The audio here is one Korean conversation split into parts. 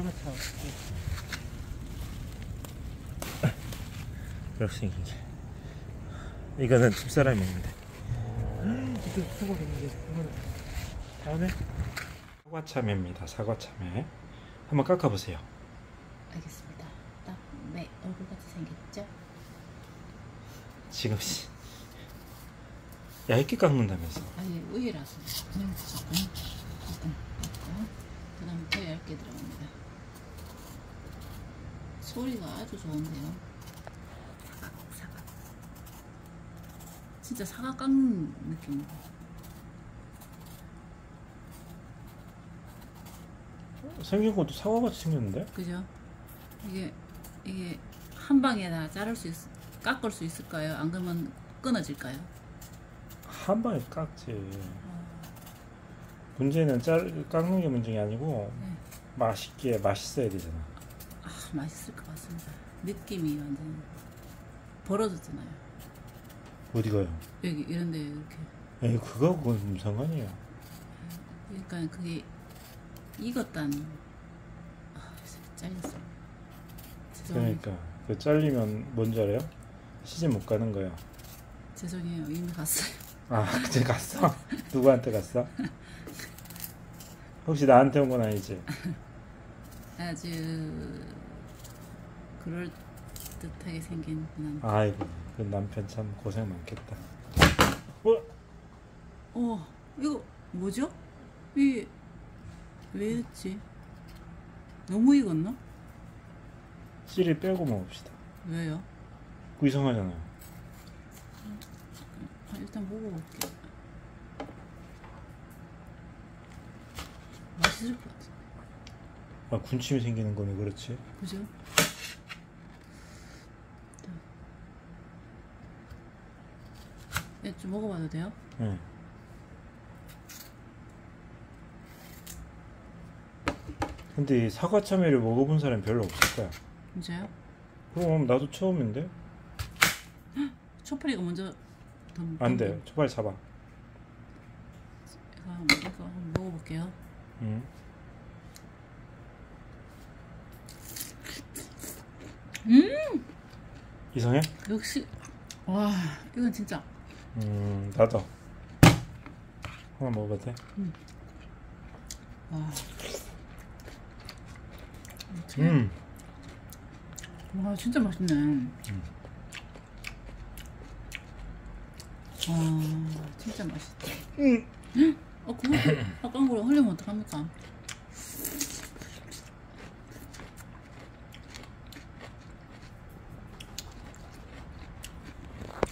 사과차. 역시 이게 이거는 집사람이 먹는데. 이거 사과가 있는데 다음에 사과참외입니다. 사과참외 한번 깎아보세요. 알겠습니다. 딱 네, 얼굴 같이 생겼죠? 지금 씨 얇게 깎는다면서. 아예 의외라서 그냥 조금 조금 깎고 그다음에 더 얇게 들어갑니다. 소리가 아주 좋은데요. 사각 사각. 진짜 사과 깎는 느낌이고. 생긴 것도 사과같이 생겼는데? 그죠? 이게 이게 한 방에 다 자를 수 있, 깎을 수 있을까요? 안 그러면 끊어질까요? 한 방에 깎지. 문제는 짤, 깎는 게 문제가 아니고 네. 맛있게 맛있어야 되잖아. 아 맛있을 것 같습니다. 느낌이 완전 벌어졌잖아요. 어디가요? 여기 이런데 이렇게. 에이 그거 그건 무슨 상관이야. 그러니까 그게 익었다는. 아 잘렸어. 그러니까 그 잘리면 뭔지 알아요? 시집 못 가는 거야. 죄송해요. 이미 갔어요. 아 그제 갔어? 누구한테 갔어? 혹시 나한테 온 건 아니지? 아주 그럴 듯하게 생긴 그냥. 아이고 그 남편 참 고생 많겠다. 어? 어 이거 뭐죠? 이왜 이랬지? 너무 익었나? 씨를 빼고 먹읍시다. 왜요? 그 이상하잖아요. 아, 일단 먹어볼게. 맛있을 것 같아. 아 군침이 생기는 거네 그렇지? 그죠? 네, 좀 먹어봐도 돼요? 응. 근데 이 사과 참외를 먹어본 사람 별로 없을 거야. 진짜요? 그럼 나도 처음인데? 초파리가 먼저 덤, 안 돼. 초발 잡아. 제가 한번 먹어볼게요. 응. 음! 이상해? 역시 와 이건 진짜 음, 나도. 하나 먹어도 돼? 와. 어떡해? 음. 와 진짜 맛있네. 와 진짜 맛있다. 어 그거 아까운 거를 흘리면 어떡합니까?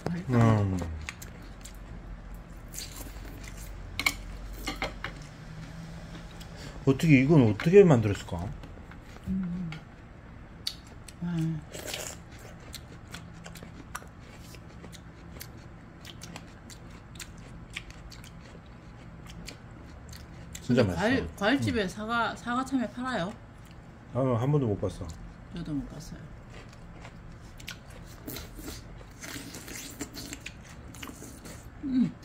맛있다. 음. 어떻게 이건 어떻게 만들었을까? 와. 진짜 근데 맛있어. 과일 과일집에 사과 사과 참외 팔아요? 나는 한 번도 못 봤어. 저도 못 봤어요. 음.